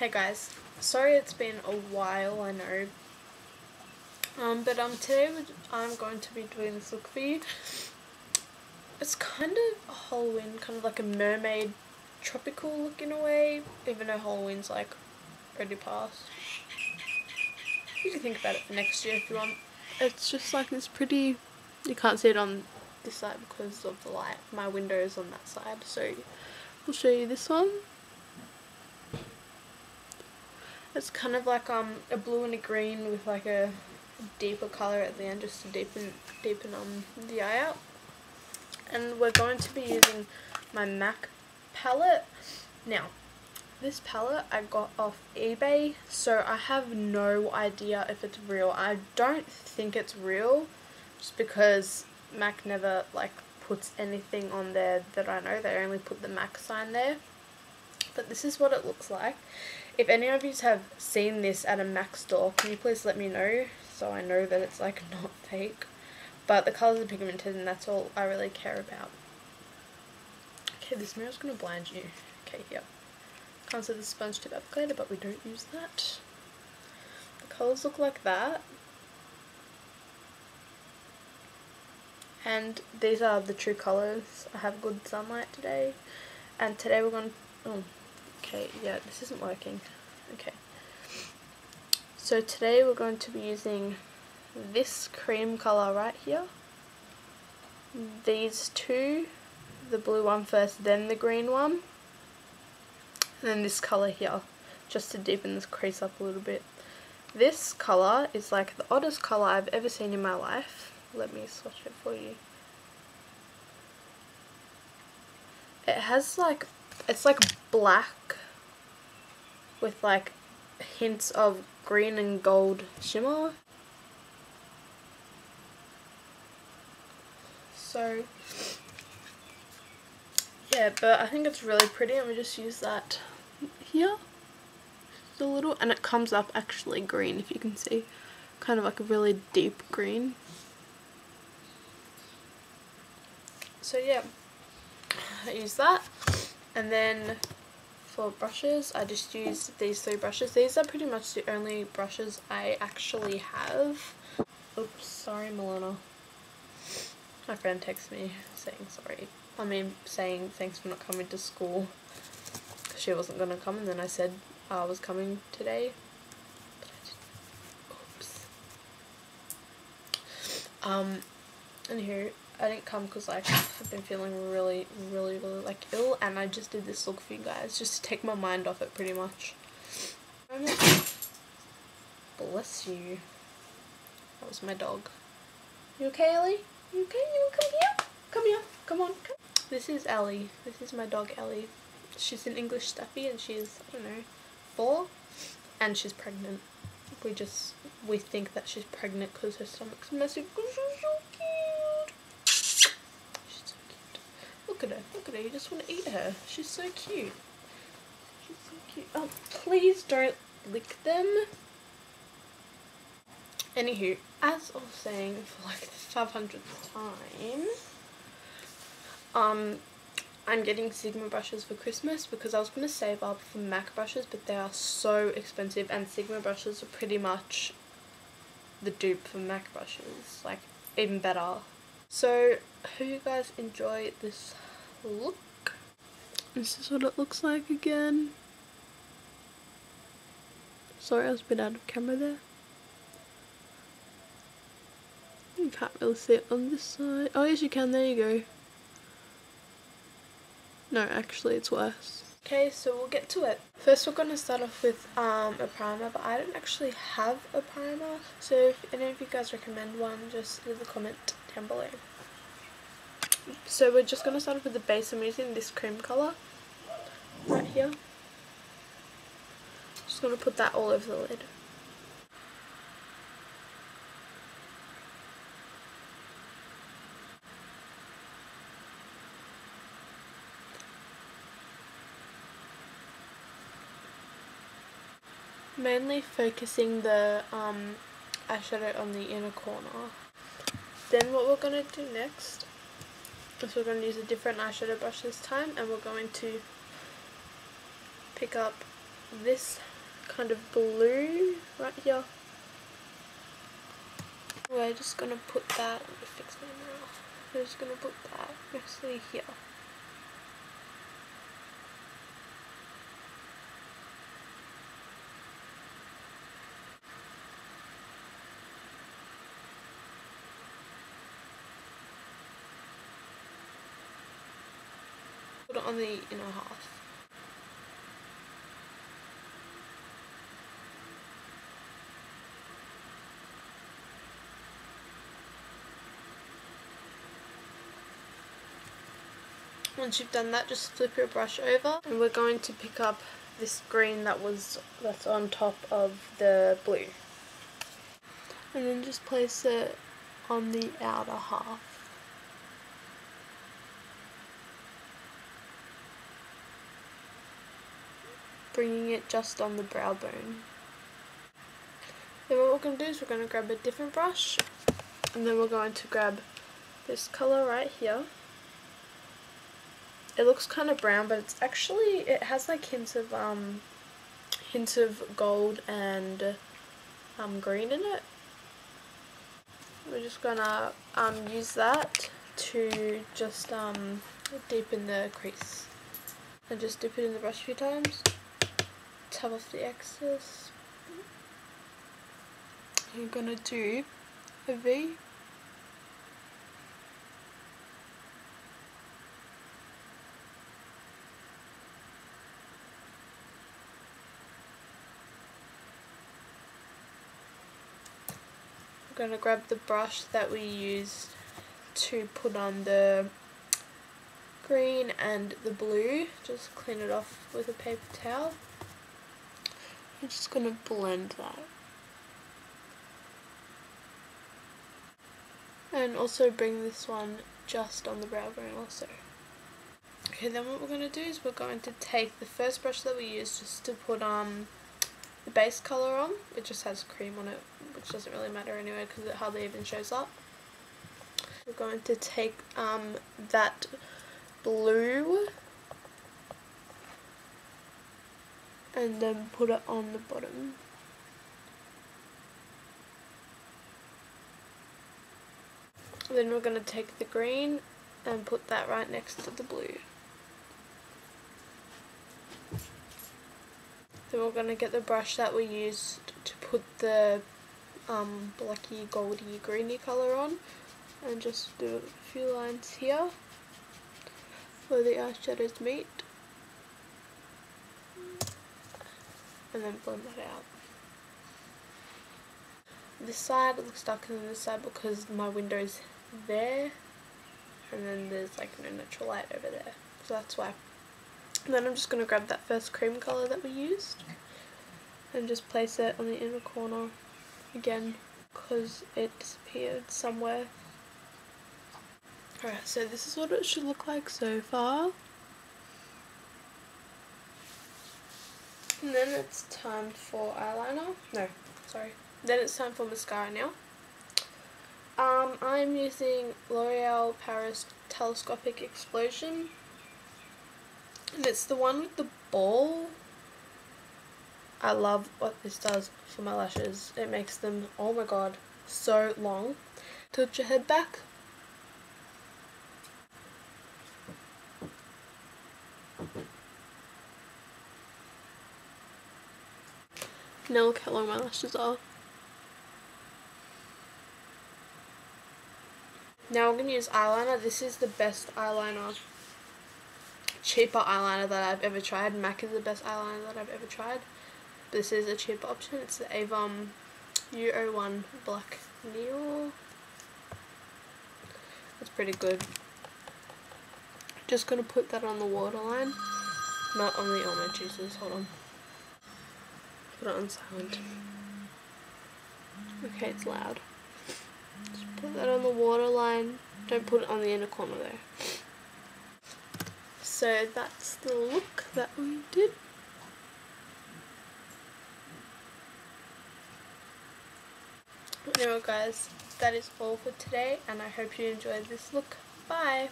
Hey guys, sorry it's been a while, I know. Um, but um, today I'm going to be doing this look for you. It's kind of a Halloween, kind of like a mermaid tropical look in a way, even though Halloween's like already past. You can think about it for next year if you want. It's just like this pretty, you can't see it on this side because of the light. My window is on that side, so we'll show you this one. It's kind of like um a blue and a green with like a deeper colour at the end just to deepen deepen um the eye out. And we're going to be using my MAC palette. Now, this palette I got off eBay, so I have no idea if it's real. I don't think it's real, just because MAC never like puts anything on there that I know. They only put the MAC sign there. But this is what it looks like. If any of you have seen this at a MAC store, can you please let me know so I know that it's like not fake. But the colours are pigmented and that's all I really care about. Okay, this mirror's going to blind you. Okay, yep. Can't see the sponge tip applicator, but we don't use that. The colours look like that. And these are the true colours. I have good sunlight today. And today we're going to... Oh, okay, yeah, this isn't working. Okay. So today we're going to be using this cream colour right here. These two, the blue one first, then the green one. And then this colour here, just to deepen this crease up a little bit. This colour is like the oddest colour I've ever seen in my life. Let me swatch it for you. It has like, it's like black with like hints of green and gold shimmer. So, yeah, but I think it's really pretty and we just use that here. Just a little, and it comes up actually green if you can see. Kind of like a really deep green. So yeah, I use that. And then for brushes, I just use these three brushes. These are pretty much the only brushes I actually have. Oops, sorry Milana. My friend texted me saying sorry. I mean, saying thanks for not coming to school. She wasn't going to come and then I said I was coming today. Oops. Um, anywho, I didn't come because like I've been feeling really, really, really like ill and I just did this look for you guys just to take my mind off it pretty much. Bless you. That was my dog. You okay, Ellie? You okay? You come here? Come here. Come on. Come. This is Ellie. This is my dog Ellie. She's an English Staffy and she's, I don't know, four and she's pregnant. We just, we think that she's pregnant because her stomach's massive Look at her. Look at her. You just want to eat her. She's so cute. She's so cute. Oh, please don't lick them. Anywho, as I was saying for like the 500th time, um, I'm getting Sigma brushes for Christmas because I was going to save up for MAC brushes but they are so expensive and Sigma brushes are pretty much the dupe for MAC brushes, like even better. So, hope you guys enjoy this look. This is what it looks like again. Sorry I was a bit out of camera there. You can't really see it on this side. Oh yes you can, there you go. No, actually it's worse. Okay, so we'll get to it. First we're going to start off with um, a primer, but I don't actually have a primer. So if any of you guys recommend one, just leave a comment down below. So we're just going to start off with the base. I'm using this cream colour right here. Just going to put that all over the lid. Mainly focusing the um, eyeshadow on the inner corner. Then what we're going to do next so we're going to use a different eyeshadow brush this time and we're going to pick up this kind of blue right here. We're just gonna put that, let me fix my mouth. We're just gonna put that mostly here. Put it on the inner half. Once you've done that, just flip your brush over and we're going to pick up this green that was that's on top of the blue. And then just place it on the outer half. Bringing it just on the brow bone. Then what we're going to do is we're going to grab a different brush and then we're going to grab this colour right here. It looks kind of brown but it's actually, it has like hints of, um, hints of gold and um, green in it. We're just going to um, use that to just um, deepen the crease. And just dip it in the brush a few times tap off the excess. You're gonna do a V. We're gonna grab the brush that we used to put on the green and the blue, just clean it off with a paper towel. I'm just going to blend that. And also bring this one just on the brow bone also. Okay, then what we're going to do is we're going to take the first brush that we used just to put um the base colour on. It just has cream on it, which doesn't really matter anyway because it hardly even shows up. We're going to take um that blue and then put it on the bottom. Then we're going to take the green and put that right next to the blue. Then we're going to get the brush that we used to put the um, blacky, goldy, greeny colour on and just do a few lines here where the eyeshadows meet. And then blend that out. This side looks darker than this side because my window's there and then there's like no natural light over there so that's why. And then I'm just going to grab that first cream colour that we used and just place it on the inner corner again because it disappeared somewhere. Alright, so this is what it should look like so far. And then it's time for eyeliner. No, sorry. Then it's time for mascara now. Um, I'm using L'Oreal Paris Telescopic Explosion. And it's the one with the ball. I love what this does for my lashes. It makes them, oh my god, so long. Tilt your head back. Now look how long my lashes are. Now I'm going to use eyeliner. This is the best eyeliner, cheaper eyeliner that I've ever tried. MAC is the best eyeliner that I've ever tried. This is a cheaper option. It's the Avon U01 Black Neil. That's pretty good. Just going to put that on the waterline, not on the almond juices. Hold on. Put it on silent. Okay, it's loud. Just put that on the waterline. Don't put it on the inner corner there. So that's the look that we did. Anyway guys, that is all for today and I hope you enjoyed this look. Bye!